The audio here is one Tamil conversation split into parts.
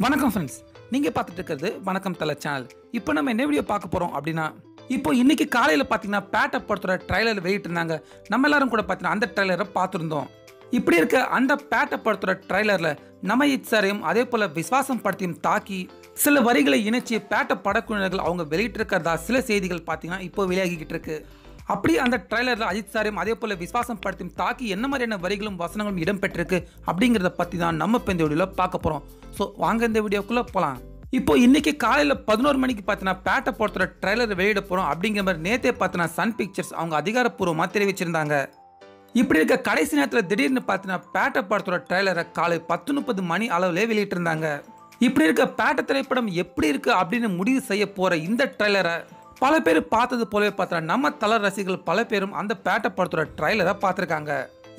வணக்கம் ஃப்ரெண்ட்ஸ் நீங்கள் பார்த்துட்டு இருக்கிறது வணக்கம் தலை சேனல் இப்போ நம்ம என்ன வீடியோ பார்க்க போகிறோம் அப்படின்னா இப்போ இன்னைக்கு காலையில் பார்த்தீங்கன்னா பேட்டை படத்தோட ட்ரைலர் வெளியிட்டிருந்தாங்க நம்ம எல்லாரும் கூட பார்த்தீங்கன்னா அந்த ட்ரைலரை பார்த்துருந்தோம். இப்படி இருக்க அந்த பேட்டை படத்தோட ட்ரைலரில் நம்ம இச்சாரையும் அதே போல் விஸ்வாசம் படத்தையும் தாக்கி சில வரிகளை இணைச்சி பேட்டை படக்குழுவினர்கள் அவங்க வெளியிட்டிருக்கிறதா சில செய்திகள் பார்த்தீங்கன்னா இப்போ வெளியாகிக்கிட்டு இருக்கு. அப்படி அந்த ட்ரைலரில் அஜித் சாரையும் அதே போல் விசுவாசம் படத்தையும் தாக்கி என்ன மாதிரியான வரிகளும் வசனங்களும் இடம்பெற்றிருக்கு அப்படிங்கிறத பற்றி தான் நம்ம இப்போ இந்த வீடியோவில் பார்க்க போகிறோம் ஸோ வாங்க இந்த வீடியோக்குள்ளே போகலாம் இப்போ இன்னைக்கு காலையில் பதினோரு மணிக்கு பார்த்தீங்கன்னா பேட்டை படத்தோட ட்ரைலர் வெளியிட போகிறோம் அப்படிங்கிற மாதிரி நேத்தே பார்த்தீங்கன்னா சன் பிக்சர்ஸ் அவங்க அதிகாரப்பூர்வமாக தெரிவிச்சிருந்தாங்க. இப்படி இருக்க கடைசி நேரத்தில் திடீர்னு பார்த்தீங்கன்னா பேட்டை படத்தோட ட்ரைலரை காலை பத்து முப்பது மணி அளவுலே வெளியிட்டிருந்தாங்க. இப்படி இருக்க பேட்டை திரைப்படம் எப்படி இருக்குது அப்படின்னு முடிவு செய்ய போகிற இந்த ட்ரைலரை பல பேர் பார்த்தது போலவே பார்த்தா நம்ம தலர் ரசிகர்கள் பல பேரும் அந்த பேட்டை படத்தோட ட்ரைலரை பார்த்துருக்காங்க.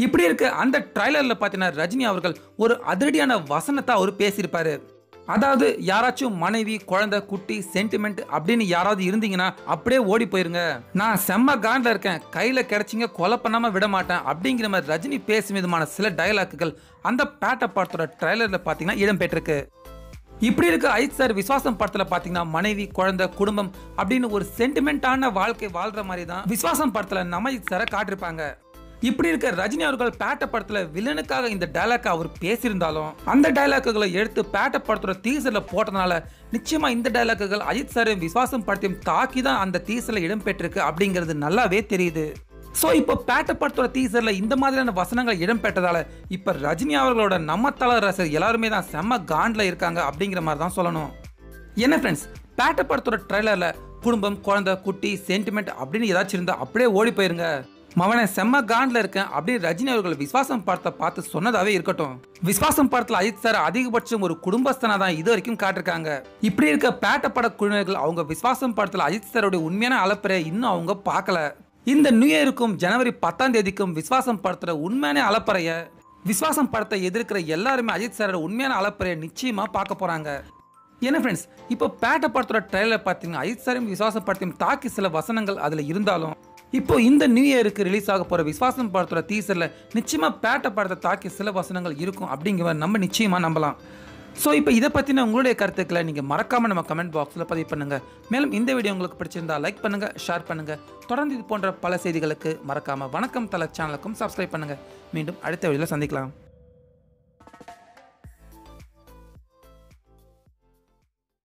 இப்படி இருக்க அந்த ட்ரைலரில் பார்த்தீங்கன்னா ரஜினி அவர்கள் ஒரு அதிரடியான வசனத்தை அவர் பேசியிருப்பாரு. அதாவது யாராச்சும் மனைவி குழந்தை குட்டி சென்டிமெண்ட் அப்படின்னு யாராவது இருந்தீங்கன்னா அப்படியே ஓடி போயிருங்க. நான் செம்ம காண்டில் இருக்கேன். கையில் கிடைச்சிங்க கொலை பண்ணாம விட மாட்டேன் அப்படிங்கிற மாதிரி ரஜினி பேசும் விதமான சில டயலாக்குகள் அந்த பேட்டை படத்தோட ட்ரைலரில் பார்த்தீங்கன்னா இடம்பெற்றிருக்கு. இப்படி இருக்க ஐஸ் சார் விஸ்வாசம் படத்துல பாத்தீங்கன்னா மனைவி குழந்தை குடும்பம் அப்படின்னு ஒரு சென்டிமெண்டான வாழ்க்கை வாழ்ற மாதிரி தான் விஸ்வாசம் படத்துல நம்ம ஐத் சாரை காட்டிருப்பாங்க. இப்படி இருக்க ரஜினி அவர்கள் பேட்ட படத்துல வில்லனுக்காக இந்த டைலாக் அவர் பேசியிருந்தாலும் அந்த டைலாக்குகளை எடுத்து பேட்ட படத்தோட டீசர்ல போட்டதுனால நிச்சயமா இந்த டைலாக்குகள் அஜித் சாரையும் விஸ்வாசம் படத்தையும் தாக்கி தான் அந்த டீசர்ல இடம்பெற்றிருக்கு அப்படிங்கிறது நல்லாவே தெரியுது. ஸோ இப்போ பேட்ட படத்தோட டீசரில் இந்த மாதிரியான வசனங்கள் இடம்பெற்றதால இப்போ ரஜினி அவர்களோட நம்ம தல ரசர் எல்லாருமே தான் செம்ம காண்டில் இருக்காங்க அப்படிங்கிற மாதிரி தான் சொல்லணும். என்ன ஃப்ரெண்ட்ஸ் பேட்ட படத்தோட ட்ரெய்லரில் குடும்பம் குழந்தை குட்டி சென்டிமெண்ட் அப்படின்னு ஏதாச்சும் இருந்தால் அப்படியே ஓடி போயிருங்க. மவனை செம்ம காண்டில் இருக்கேன் அப்படின்னு ரஜினி அவர்கள் விஸ்வாசம் படத்தை பார்த்து சொன்னதாவே இருக்கட்டும். விஸ்வாசம் படத்தில் அஜித் சார் அதிகபட்சம் ஒரு குடும்பஸ்தனா தான் இது வரைக்கும் காட்டிருக்காங்க. இப்படி இருக்க பேட்ட பட குழுவினர்கள் அவங்க விஸ்வாசம் படத்தில் அஜித் சாரோட உண்மையான அலப்பறை இன்னும் அவங்க பார்க்கல. இந்த நியூ இயருக்கும் ஜனவரி பத்தாம் தேதிக்கும் விஸ்வாசம் படத்துல உண்மையான அலப்பறைய விஸ்வாசம் படத்தை எதிர்க்கிற எல்லாருமே அஜித் சாரோட உண்மையான அலப்பறையை நிச்சயமா பார்க்க போறாங்க. என்ன ஃப்ரெண்ட்ஸ் இப்போ பேட்ட படத்தோட ட்ரெயிலர் பார்த்தீங்கன்னா அஜித் சாரையும் விஸ்வாசம் படத்தையும் தாக்கி சில வசனங்கள் அதில் இருந்தாலும் இப்போ இந்த நியூ இயருக்கு ரிலீஸ் ஆக போகிற விஸ்வாசம் படத்தோட டீசரில் நிச்சயமாக பேட்ட படத்தை தாக்கி சில வசனங்கள் இருக்கும் அப்படிங்கிற நம்ம நிச்சயமாக நம்பலாம். ஸோ இப்போ இதை பற்றின உங்களுடைய கருத்துக்களை நீங்கள் மறக்காமல் நம்ம கமெண்ட் பாக்ஸில் பதிவு பண்ணுங்கள் மேலும் இந்த வீடியோ உங்களுக்கு பிடிச்சிருந்தா லைக் பண்ணுங்கள் ஷேர் பண்ணுங்கள் தொடர்ந்து இது போன்ற பல செய்திகளுக்கு மறக்காமல் வணக்கம் தலை சேனலுக்கும் சப்ஸ்கிரைப் பண்ணுங்கள் மீண்டும் அடுத்த வீடியோவில் சந்திக்கலாம்.